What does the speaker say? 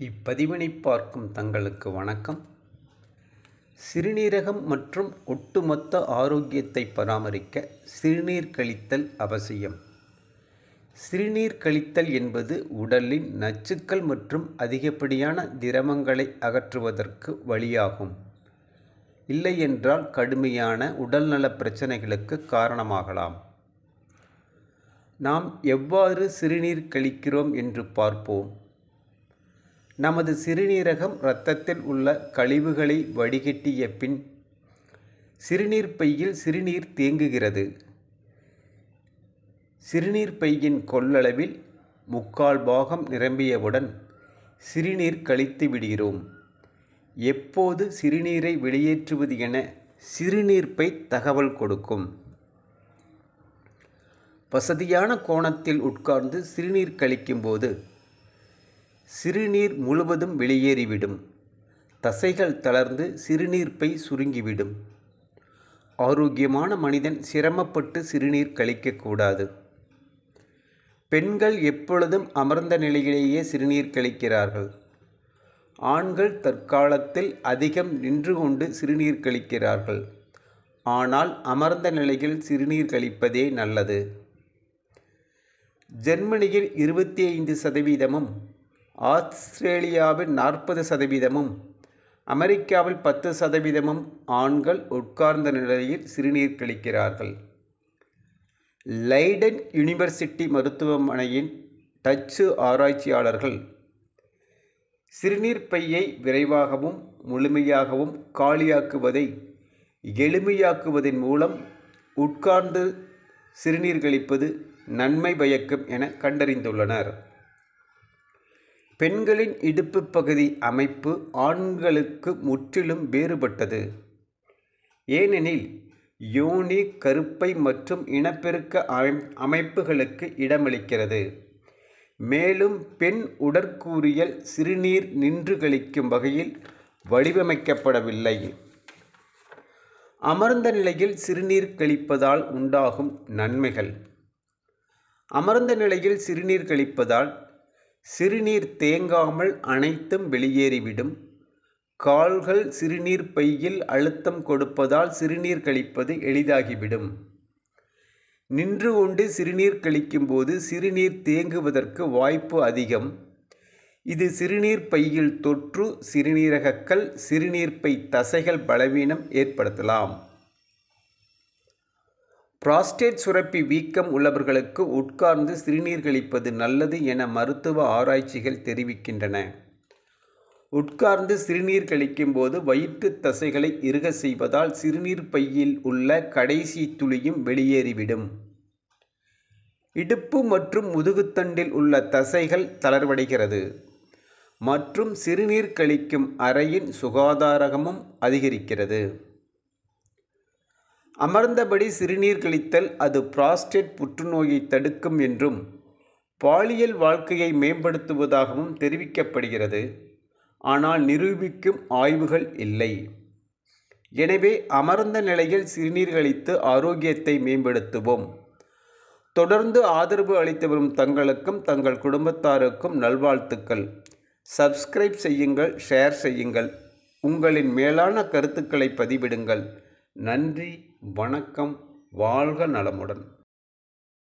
இப்பதிவினை பார்க்கும் தங்களுக்கு வணக்கம். சிறுநீரகம் மற்றும் ஒட்டுமொத்த ஆரோக்கியத்தை பராமரிக்க சிறுநீர் கழித்தல் அவசியம். சிறுநீர் கழித்தல் என்பது உடலின் நச்சுக்கள் மற்றும் அதிகப்படியான திரவங்களை அகற்றுவதற்கு வழியாகும். இல்லையென்றால் கடுமையான உடல்நலப் பிரச்சனைகளுக்கு காரணமாகலாம். நாம் எவ்வாறு சிறுநீர் கழிக்கிறோம் என்று பார்ப்போம். நமது சிறுநீரகம் இரத்தத்தில் உள்ள கழிவுகளை வடிகட்டிய பின் சிறுநீர் பையில் சிறுநீர் தேங்குகிறது. சிறுநீர் பையின் கொள்ளளவில் முக்கால் பாகம் நிரம்பியவுடன் சிறுநீர் கழித்து விடுகிறோம். எப்போது சிறுநீரை வெளியேற்றுவது என சிறுநீர் பை தகவல் கொடுக்கும். வசதியான கோணத்தில் உட்கார்ந்து சிறுநீர் கழிக்கும்போது சிறுநீர் முழுவதும் வெளியேறிவிடும். தசைகள் தளர்ந்து சிறுநீர்ப்பை சுருங்கிவிடும். ஆரோக்கியமான மனிதன் சிரமப்பட்டு சிறுநீர் கழிக்கக்கூடாது பெண்கள் எப்பொழுதும் அமர்ந்த நிலையிலேயே சிறுநீர் கழிக்கிறார்கள். ஆண்கள் தற்காலத்தில் அதிகம் நின்று கொண்டு சிறுநீர் கழிக்கிறார்கள். ஆனால் அமர்ந்த நிலையில் சிறுநீர் கழிப்பதே நல்லது. ஜெர்மனியில் இருபத்தி ஐந்து சதவீதமும் ஆஸ்திரேலியாவில் நாற்பது சதவீதமும் அமெரிக்காவில் பத்து சதவீதமும் ஆண்கள் உட்கார்ந்த நிலையில் சிறுநீர் கழிக்கிறார்கள் லைடன் யூனிவர்சிட்டி மருத்துவமனையின் டச்சு ஆராய்ச்சியாளர்கள் சிறுநீர் பையை விரைவாகவும் முழுமையாகவும் காலியாக்குவதை எளிமையாக்குவதன் மூலம் உட்கார்ந்து சிறுநீர் கழிப்பது நன்மை பயக்கும் என கண்டறிந்துள்ளனர். பெண்களின் இடுப்பு பகுதி அமைப்பு ஆண்களுக்கு முற்றிலும் வேறுபட்டது. ஏனெனில் யோனி கருப்பை மற்றும் இனப்பெருக்க அமைப்புகளுக்கு இடமளிக்கிறது. மேலும் பெண் உடற்கூறியல் சிறுநீர் நின்று கழிக்கும் வகையில் வடிவமைக்கப்படவில்லை. அமர்ந்த நிலையில் சிறுநீர் கழிப்பதால் உண்டாகும் நன்மைகள். அமர்ந்த நிலையில் சிறுநீர் கழிப்பதால் சிறுநீர் தேங்காமல் அனைத்தும் வெளியேறிவிடும். கால்கள் சிறுநீர் பையில் அழுத்தம் கொடுப்பதால் சிறுநீர் கழிப்பது எளிதாகிவிடும். நின்று கொண்டு சிறுநீர் கழிக்கும்போது சிறுநீர் தேங்குவதற்கு வாய்ப்பு அதிகம். இது சிறுநீர் பையில் தொற்று சிறுநீரகக்கல் சிறுநீர்ப்பை தசைகள் பலவீனம் ஏற்படுத்தலாம். புராஸ்டேட் சுரப்பி வீக்கம் உள்ளவர்களுக்கு உட்கார்ந்து சிறுநீர் கழிப்பது நல்லது என மருத்துவ ஆராய்ச்சிகள் தெரிவிக்கின்றன. உட்கார்ந்து சிறுநீர் கழிக்கும்போது வயிற்று தசைகளை இறுக செய்வதால் சிறுநீர் பையில் உள்ள கடைசி துளியும் வெளியேறிவிடும். இடுப்பு மற்றும் முதுகுத்தண்டில் உள்ள தசைகள் தளர்வடைகிறது. மற்றும் சிறுநீர் கழிக்கும் அறையின் சுகாதாரமும் அதிகரிக்கிறது. அமர்ந்தபடி சிறுநீர் கழித்தல் அது புராஸ்டேட் புற்றுநோயை தடுக்கும் என்றும் பாலியல் வாழ்க்கையை மேம்படுத்துவதாகவும் தெரிவிக்கப்படுகிறது. ஆனால் நிரூபிக்கும் ஆய்வுகள் இல்லை. எனவே அமர்ந்த நிலையில் சிறுநீர் கழித்து ஆரோக்கியத்தை மேம்படுத்துவோம். தொடர்ந்து ஆதரவு அளித்து வரும் தங்களுக்கும் தங்கள் குடும்பத்தாருக்கும் நல்வாழ்த்துக்கள். சப்ஸ்கிரைப் செய்யுங்கள் ஷேர் செய்யுங்கள். உங்களின் மேலான கருத்துக்களை பதிவிடுங்கள். நன்றி. வணக்கம் வாழ்க நலமுடன்.